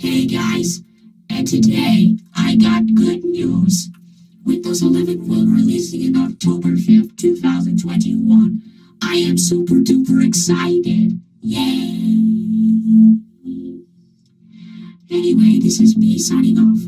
Hey guys, and today I got good news. Windows 11 will releasing in October 5th, 2021. I am super duper excited. Yay! Anyway, this is me signing off.